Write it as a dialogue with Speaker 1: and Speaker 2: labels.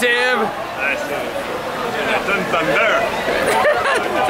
Speaker 1: Tim.
Speaker 2: Nice. Thunder.